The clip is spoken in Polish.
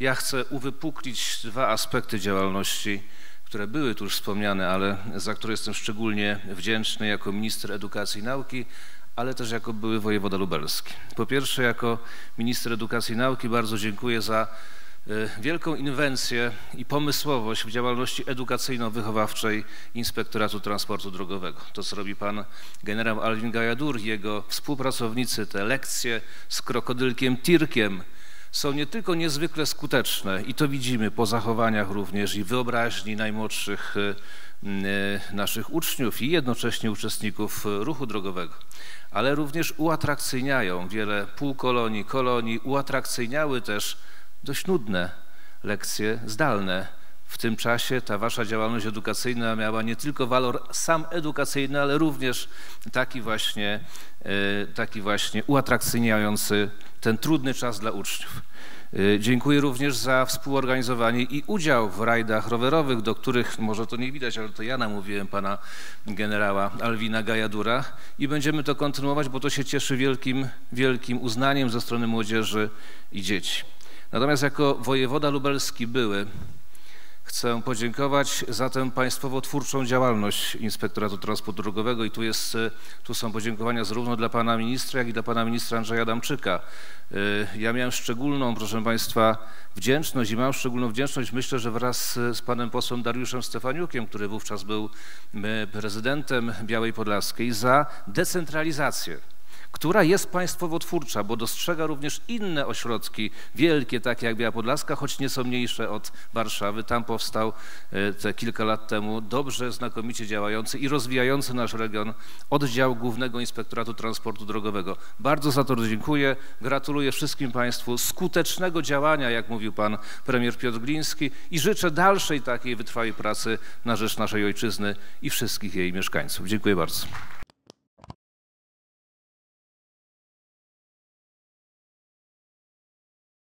Ja chcę uwypuklić dwa aspekty działalności, które były tu już wspomniane, ale za które jestem szczególnie wdzięczny jako minister edukacji i nauki, ale też jako były wojewoda lubelski. Po pierwsze, jako minister edukacji i nauki bardzo dziękuję za e, wielką inwencję i pomysłowość w działalności edukacyjno-wychowawczej Inspektoratu Transportu Drogowego. To, co robi pan generał Alvin Gajadur jego współpracownicy, te lekcje z krokodylkiem Tirkiem, są nie tylko niezwykle skuteczne i to widzimy po zachowaniach również i wyobraźni najmłodszych e, e, naszych uczniów i jednocześnie uczestników ruchu drogowego, ale również uatrakcyjniają wiele półkolonii, kolonii, uatrakcyjniały też dość nudne lekcje zdalne. W tym czasie ta wasza działalność edukacyjna miała nie tylko walor sam edukacyjny, ale również taki właśnie, e, taki właśnie uatrakcyjniający ten trudny czas dla uczniów. Y, dziękuję również za współorganizowanie i udział w rajdach rowerowych, do których, może to nie widać, ale to ja namówiłem pana generała Alwina Gajadura i będziemy to kontynuować, bo to się cieszy wielkim, wielkim uznaniem ze strony młodzieży i dzieci. Natomiast jako wojewoda lubelski były, Chcę podziękować za tę państwowo twórczą działalność Inspektoratu Transportu Drogowego i tu, jest, tu są podziękowania zarówno dla pana ministra, jak i dla pana ministra Andrzeja Adamczyka. Ja miałem szczególną, proszę państwa, wdzięczność i mam szczególną wdzięczność, myślę, że wraz z panem posłem Dariuszem Stefaniukiem, który wówczas był prezydentem Białej Podlaskiej, za decentralizację która jest państwowo-twórcza, bo dostrzega również inne ośrodki wielkie, takie jak Biała Podlaska, choć nieco mniejsze od Warszawy. Tam powstał e, te kilka lat temu dobrze, znakomicie działający i rozwijający nasz region oddział Głównego Inspektoratu Transportu Drogowego. Bardzo za to dziękuję. Gratuluję wszystkim Państwu skutecznego działania, jak mówił Pan premier Piotr Gliński i życzę dalszej takiej wytrwałej pracy na rzecz naszej ojczyzny i wszystkich jej mieszkańców. Dziękuję bardzo.